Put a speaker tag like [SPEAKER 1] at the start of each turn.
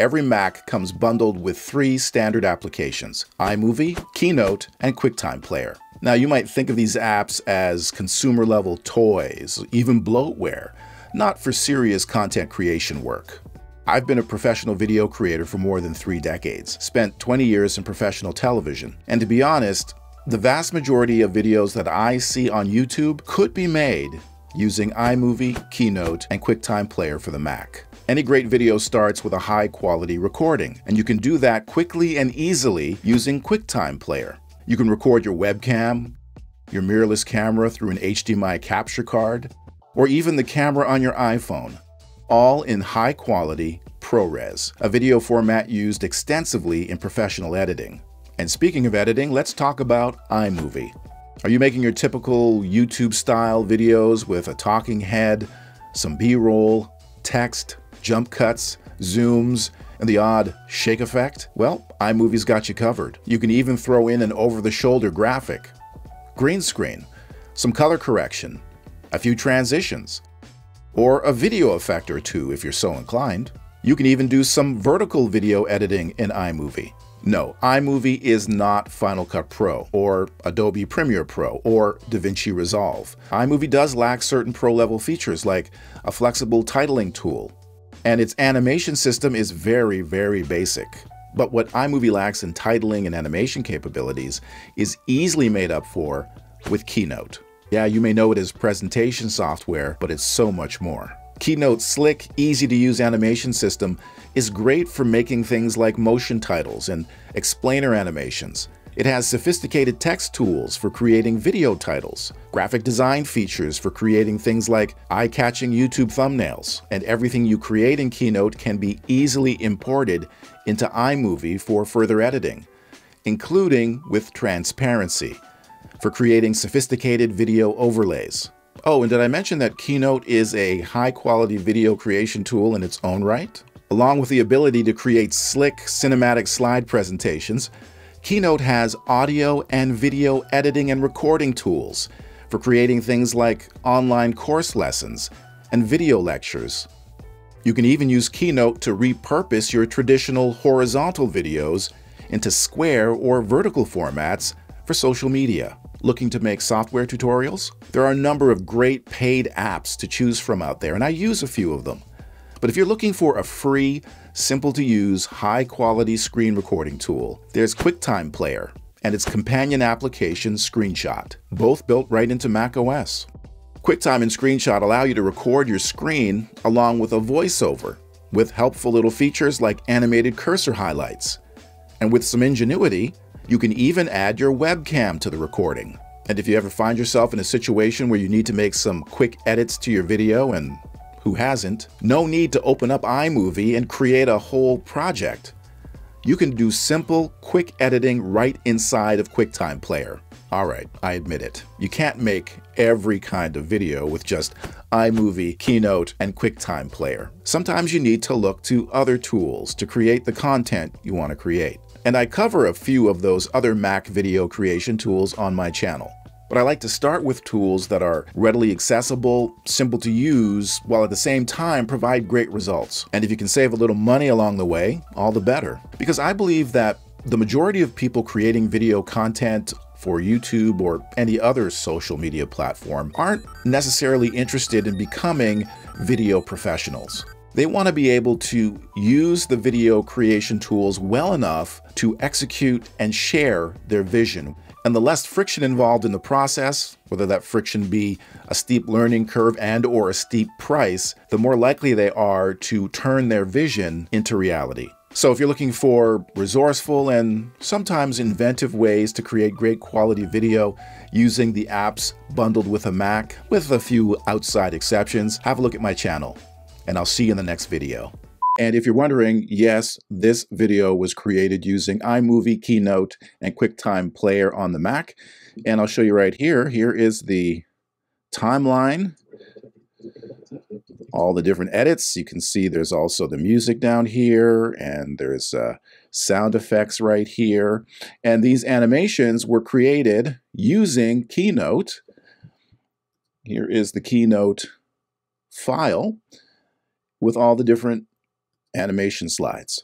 [SPEAKER 1] Every Mac comes bundled with three standard applications iMovie, Keynote, and QuickTime Player. Now, you might think of these apps as consumer level toys, even bloatware, not for serious content creation work. I've been a professional video creator for more than three decades, spent 20 years in professional television, and to be honest, the vast majority of videos that I see on YouTube could be made using iMovie, Keynote, and QuickTime Player for the Mac. Any great video starts with a high quality recording, and you can do that quickly and easily using QuickTime Player. You can record your webcam, your mirrorless camera through an HDMI capture card, or even the camera on your iPhone, all in high quality ProRes, a video format used extensively in professional editing. And speaking of editing, let's talk about iMovie. Are you making your typical YouTube style videos with a talking head, some B roll, text, jump cuts, zooms, and the odd shake effect? Well, iMovie's got you covered. You can even throw in an over the shoulder graphic, green screen, some color correction, a few transitions, or a video effect or two if you're so inclined. You can even do some vertical video editing in iMovie. No, iMovie is not Final Cut Pro or Adobe Premiere Pro or DaVinci Resolve. iMovie does lack certain pro level features like a flexible titling tool, and its animation system is very, very basic. But what iMovie lacks in titling and animation capabilities is easily made up for with Keynote. Yeah, you may know it as presentation software, but it's so much more. Keynote's slick, easy to use animation system is great for making things like motion titles and explainer animations. It has sophisticated text tools for creating video titles, graphic design features for creating things like eye-catching YouTube thumbnails, and everything you create in Keynote can be easily imported into iMovie for further editing, including with transparency, for creating sophisticated video overlays. Oh, and did I mention that Keynote is a high-quality video creation tool in its own right? Along with the ability to create slick cinematic slide presentations, Keynote has audio and video editing and recording tools for creating things like online course lessons and video lectures. You can even use Keynote to repurpose your traditional horizontal videos into square or vertical formats for social media. Looking to make software tutorials? There are a number of great paid apps to choose from out there, and I use a few of them. But if you're looking for a free, simple to use, high quality screen recording tool, there's QuickTime Player and its companion application Screenshot, both built right into macOS. QuickTime and Screenshot allow you to record your screen along with a voiceover, with helpful little features like animated cursor highlights. And with some ingenuity, you can even add your webcam to the recording. And if you ever find yourself in a situation where you need to make some quick edits to your video and who hasn't, no need to open up iMovie and create a whole project. You can do simple, quick editing right inside of QuickTime Player. Alright, I admit it. You can't make every kind of video with just iMovie, Keynote, and QuickTime Player. Sometimes you need to look to other tools to create the content you want to create. And I cover a few of those other Mac video creation tools on my channel. But I like to start with tools that are readily accessible, simple to use, while at the same time provide great results. And if you can save a little money along the way, all the better. Because I believe that the majority of people creating video content for YouTube or any other social media platform aren't necessarily interested in becoming video professionals. They want to be able to use the video creation tools well enough to execute and share their vision. And the less friction involved in the process, whether that friction be a steep learning curve and or a steep price, the more likely they are to turn their vision into reality. So if you're looking for resourceful and sometimes inventive ways to create great quality video using the apps bundled with a Mac, with a few outside exceptions, have a look at my channel. And I'll see you in the next video. And if you're wondering, yes, this video was created using iMovie, Keynote, and QuickTime Player on the Mac. And I'll show you right here. Here is the timeline, all the different edits. You can see there's also the music down here, and there's uh, sound effects right here. And these animations were created using Keynote. Here is the Keynote file with all the different animation slides.